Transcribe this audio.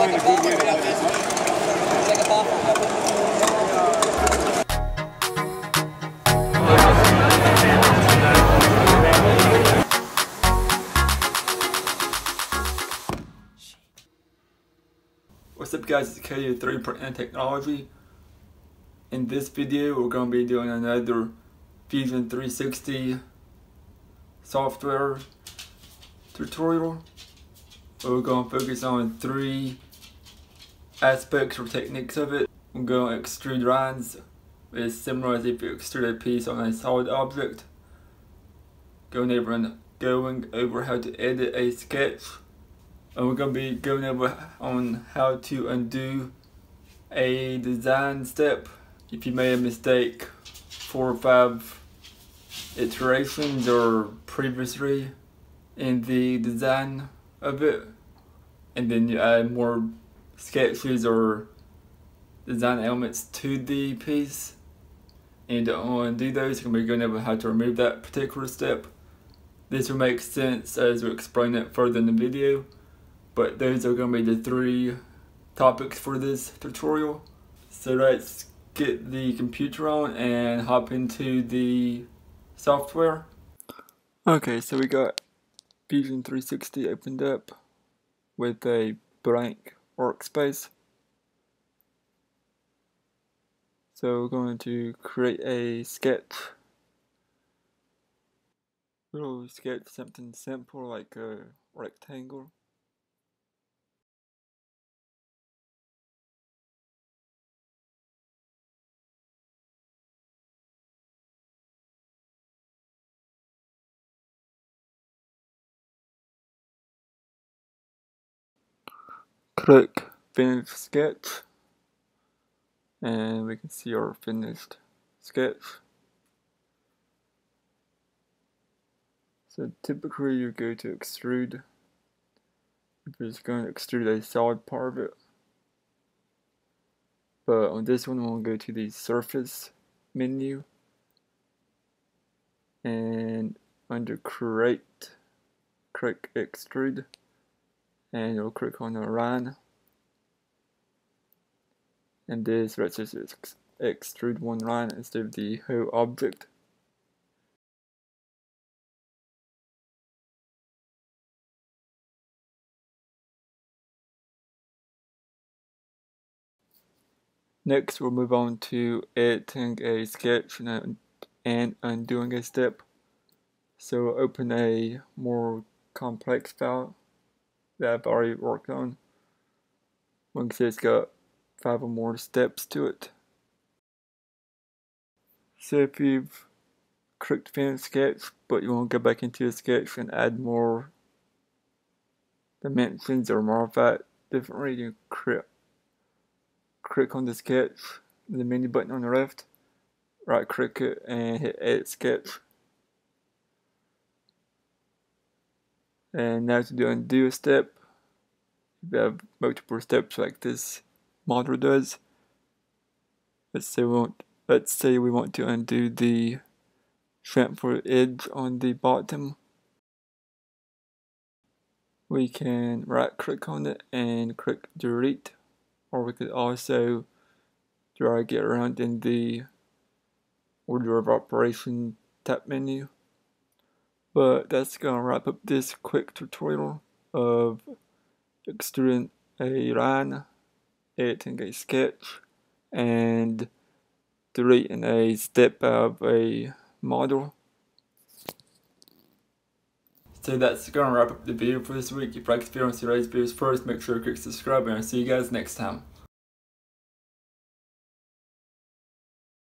What's up guys, it's KU 3 Technology. In this video we're going to be doing another Fusion 360 software tutorial. We're going to focus on three aspects or techniques of it. We're going to extrude lines. It's similar as if you extrude a piece on a solid object. Going over and going over how to edit a sketch and we're going to be going over on how to undo a design step if you made a mistake four or five iterations or previously in the design of it and then you add more sketches or design elements to the piece and undo those you're going to over how to remove that particular step this will make sense as we explain it further in the video but those are going to be the three topics for this tutorial. So let's get the computer on and hop into the software. Okay, so we got Fusion 360 opened up with a blank workspace. So we're going to create a sketch. Little sketch, something simple like a rectangle. Click finish sketch and we can see our finished sketch. So typically you go to extrude. You're just going to extrude a solid part of it. But on this one we'll go to the surface menu. And under create click extrude and you'll click on the run. And this let's just ex extrude one line instead of the whole object. Next we'll move on to editing a sketch and, and undoing a step. So open a more complex file that I've already worked on. One can see it's got five or more steps to it. So if you've clicked finish sketch, but you want to go back into the sketch and add more dimensions or modify it differently, you click, click on the sketch, the menu button on the left, right click it and hit edit sketch. And now to do undo a step, we have multiple steps like this model does. Let's say we want let's say we want to undo the chamfer edge on the bottom. We can right click on it and click delete or we could also drag it around in the order of operation tab menu. But that's gonna wrap up this quick tutorial of extruding a line, editing a sketch, and deleting a step of a model. So that's gonna wrap up the video for this week. If you like this video and see today's videos first, make sure to click subscribe and I'll see you guys next time.